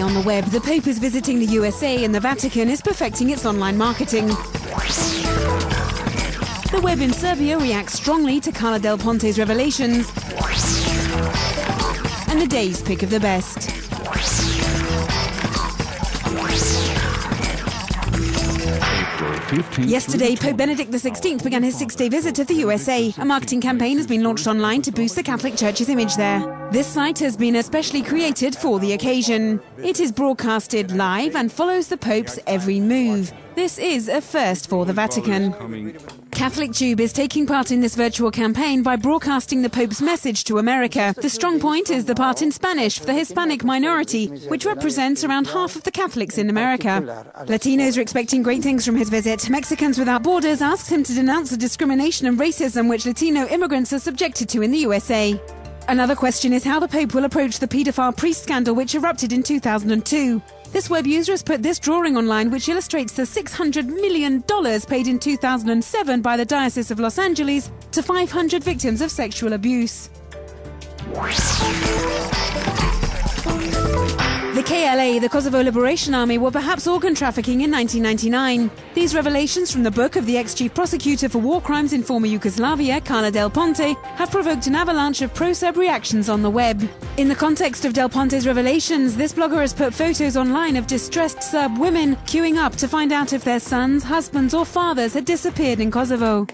web, the Pope is visiting the USA and the Vatican is perfecting its online marketing. The web in Serbia reacts strongly to Carla Del Ponte's revelations. And the day's pick of the best. Yesterday, Pope Benedict XVI began his six day visit to the USA. A marketing campaign has been launched online to boost the Catholic Church's image there. This site has been especially created for the occasion. It is broadcasted live and follows the Pope's every move. This is a first for the Vatican. Catholic Tube is taking part in this virtual campaign by broadcasting the Pope's message to America. The strong point is the part in Spanish for the Hispanic minority, which represents around half of the Catholics in America. Latinos are expecting great things from his visit. Mexicans Without Borders asks him to denounce the discrimination and racism which Latino immigrants are subjected to in the USA. Another question is how the Pope will approach the paedophile priest scandal which erupted in 2002. This web user has put this drawing online, which illustrates the $600 million paid in 2007 by the Diocese of Los Angeles to 500 victims of sexual abuse. The KLA, the Kosovo Liberation Army, were perhaps organ trafficking in 1999. These revelations from the book of the ex-chief prosecutor for war crimes in former Yugoslavia, Carla Del Ponte, have provoked an avalanche of pro-Serb reactions on the web. In the context of Del Ponte's revelations, this blogger has put photos online of distressed Serb women queuing up to find out if their sons, husbands or fathers had disappeared in Kosovo.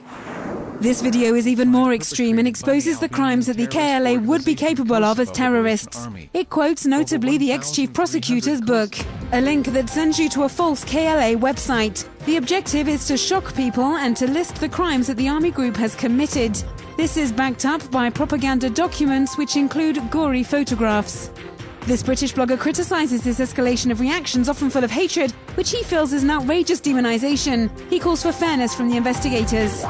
This video is even more extreme and exposes the crimes that the KLA would be capable of as terrorists. It quotes notably the ex-chief prosecutor's book, a link that sends you to a false KLA website. The objective is to shock people and to list the crimes that the army group has committed. This is backed up by propaganda documents which include gory photographs. This British blogger criticises this escalation of reactions, often full of hatred, which he feels is an outrageous demonisation. He calls for fairness from the investigators.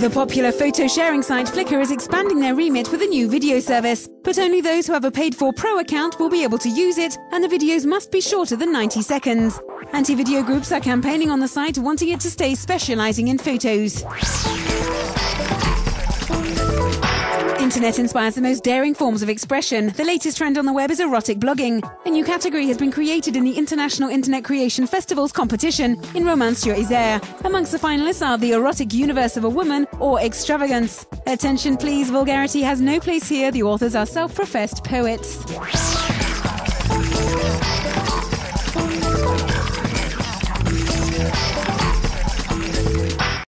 The popular photo sharing site Flickr is expanding their remit with a new video service, but only those who have a paid for pro account will be able to use it, and the videos must be shorter than 90 seconds. Anti video groups are campaigning on the site, wanting it to stay specialising in photos. Internet inspires the most daring forms of expression. The latest trend on the web is erotic blogging. A new category has been created in the International Internet Creation Festival's competition in Romans sur Isère. Amongst the finalists are the erotic universe of a woman or extravagance. Attention please, vulgarity has no place here. The authors are self-professed poets.